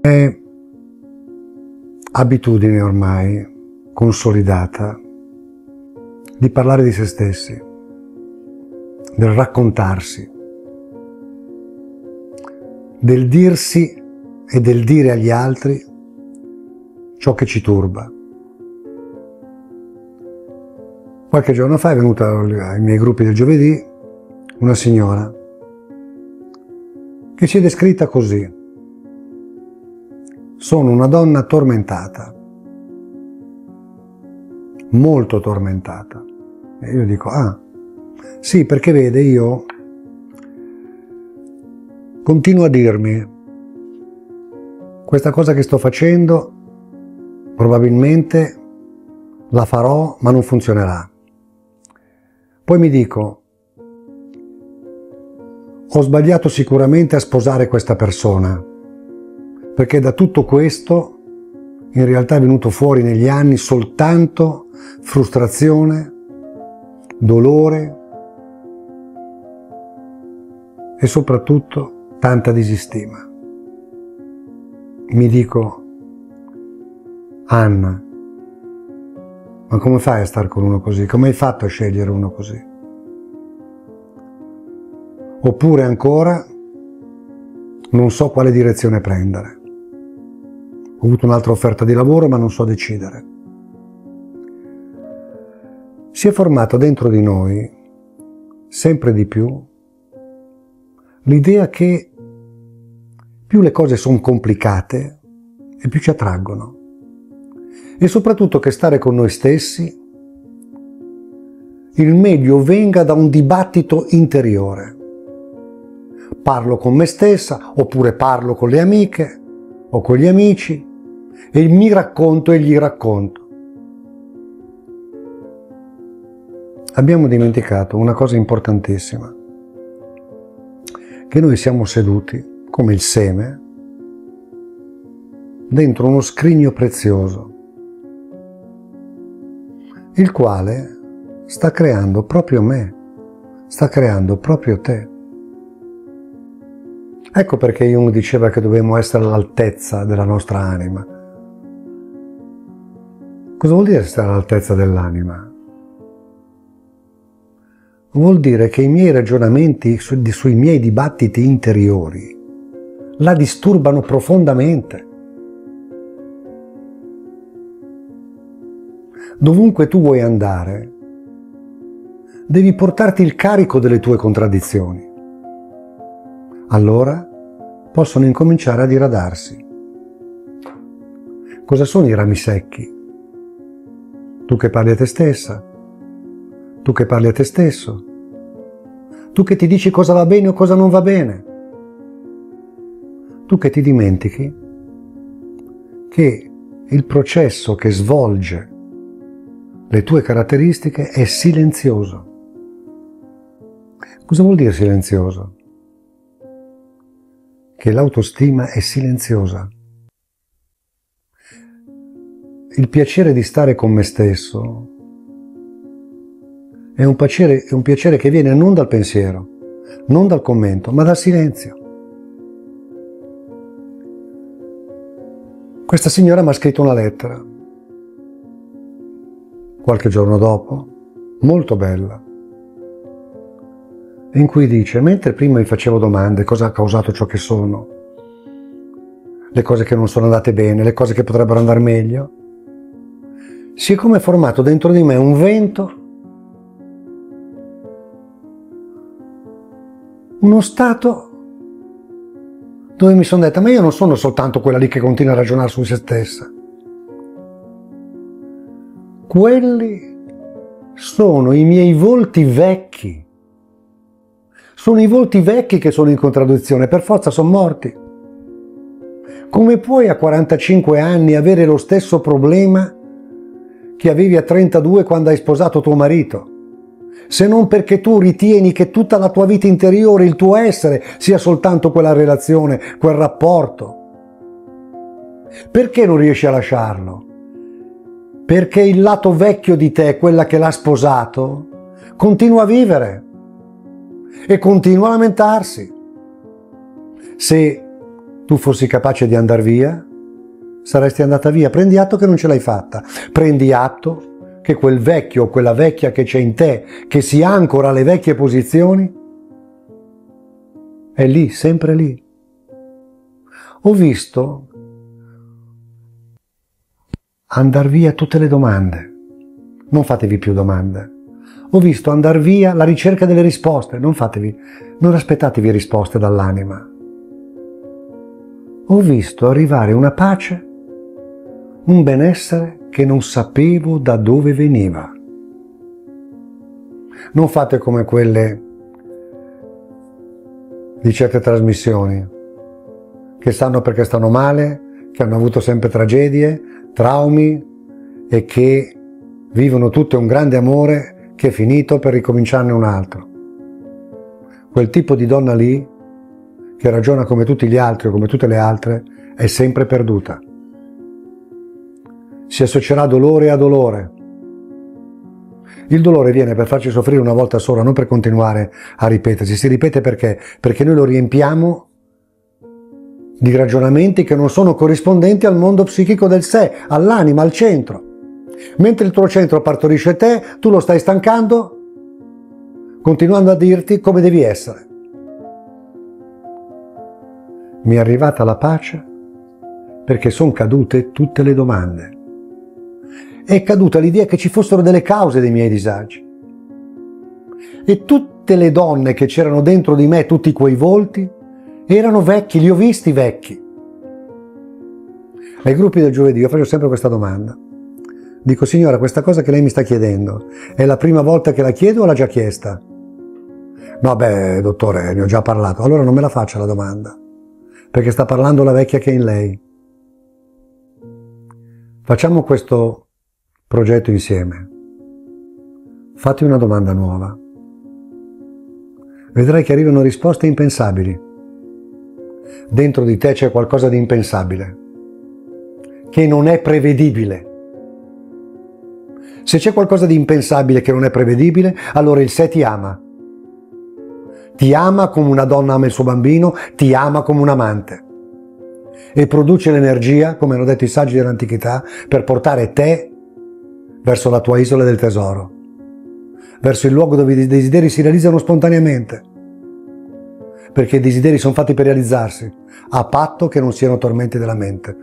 È abitudine ormai consolidata di parlare di se stessi, del raccontarsi, del dirsi e del dire agli altri ciò che ci turba. Qualche giorno fa è venuta ai miei gruppi del giovedì una signora che si è descritta così. Sono una donna tormentata, molto tormentata. E io dico, ah, sì, perché vede, io continuo a dirmi, questa cosa che sto facendo probabilmente la farò, ma non funzionerà. Poi mi dico, ho sbagliato sicuramente a sposare questa persona, perché da tutto questo in realtà è venuto fuori negli anni soltanto frustrazione, dolore e soprattutto tanta disistima. Mi dico, Anna, ma come fai a stare con uno così? Come hai fatto a scegliere uno così? Oppure ancora, non so quale direzione prendere. Ho avuto un'altra offerta di lavoro ma non so decidere. Si è formato dentro di noi, sempre di più, l'idea che più le cose sono complicate e più ci attraggono. E soprattutto che stare con noi stessi, il meglio venga da un dibattito interiore. Parlo con me stessa, oppure parlo con le amiche o con gli amici, e mi racconto e gli racconto. Abbiamo dimenticato una cosa importantissima, che noi siamo seduti come il seme dentro uno scrigno prezioso, il quale sta creando proprio me, sta creando proprio te. Ecco perché Jung diceva che dobbiamo essere all'altezza della nostra anima. Cosa vuol dire stare all'altezza dell'anima? Vuol dire che i miei ragionamenti su, sui miei dibattiti interiori la disturbano profondamente. Dovunque tu vuoi andare, devi portarti il carico delle tue contraddizioni allora possono incominciare a diradarsi. Cosa sono i rami secchi? Tu che parli a te stessa, tu che parli a te stesso, tu che ti dici cosa va bene o cosa non va bene, tu che ti dimentichi che il processo che svolge le tue caratteristiche è silenzioso. Cosa vuol dire silenzioso? che l'autostima è silenziosa. Il piacere di stare con me stesso è un piacere, è un piacere che viene non dal pensiero, non dal commento, ma dal silenzio. Questa signora mi ha scritto una lettera, qualche giorno dopo, molto bella, in cui dice, mentre prima mi facevo domande cosa ha causato ciò che sono, le cose che non sono andate bene, le cose che potrebbero andare meglio, si è come formato dentro di me un vento, uno stato dove mi sono detta, ma io non sono soltanto quella lì che continua a ragionare su se stessa. Quelli sono i miei volti vecchi sono i volti vecchi che sono in contraddizione, per forza sono morti. Come puoi a 45 anni avere lo stesso problema che avevi a 32 quando hai sposato tuo marito? Se non perché tu ritieni che tutta la tua vita interiore, il tuo essere, sia soltanto quella relazione, quel rapporto. Perché non riesci a lasciarlo? Perché il lato vecchio di te, quella che l'ha sposato, continua a vivere e continua a lamentarsi. Se tu fossi capace di andare via, saresti andata via. Prendi atto che non ce l'hai fatta. Prendi atto che quel vecchio o quella vecchia che c'è in te, che si ancora alle vecchie posizioni, è lì, sempre lì. Ho visto andare via tutte le domande. Non fatevi più domande. Ho visto andare via la ricerca delle risposte. Non fatevi, non aspettatevi risposte dall'anima. Ho visto arrivare una pace, un benessere che non sapevo da dove veniva. Non fate come quelle di certe trasmissioni che sanno perché stanno male, che hanno avuto sempre tragedie, traumi e che vivono tutte un grande amore che è finito per ricominciarne un altro. Quel tipo di donna lì, che ragiona come tutti gli altri o come tutte le altre, è sempre perduta. Si associerà dolore a dolore. Il dolore viene per farci soffrire una volta sola, non per continuare a ripetersi. Si ripete perché? Perché noi lo riempiamo di ragionamenti che non sono corrispondenti al mondo psichico del sé, all'anima, al centro. Mentre il tuo centro partorisce te, tu lo stai stancando, continuando a dirti come devi essere. Mi è arrivata la pace perché sono cadute tutte le domande. È caduta l'idea che ci fossero delle cause dei miei disagi. E tutte le donne che c'erano dentro di me, tutti quei volti, erano vecchi, li ho visti vecchi. Ai gruppi del giovedì io faccio sempre questa domanda. Dico, signora, questa cosa che lei mi sta chiedendo, è la prima volta che la chiedo o l'ha già chiesta? Beh, dottore, ne ho già parlato. Allora non me la faccia la domanda, perché sta parlando la vecchia che è in lei. Facciamo questo progetto insieme. Fatti una domanda nuova. Vedrai che arrivano risposte impensabili dentro di te c'è qualcosa di impensabile, che non è prevedibile. Se c'è qualcosa di impensabile che non è prevedibile, allora il sé ti ama. Ti ama come una donna ama il suo bambino, ti ama come un amante. E produce l'energia, come hanno detto i saggi dell'antichità, per portare te verso la tua isola del tesoro, verso il luogo dove i desideri si realizzano spontaneamente perché i desideri sono fatti per realizzarsi, a patto che non siano tormenti della mente.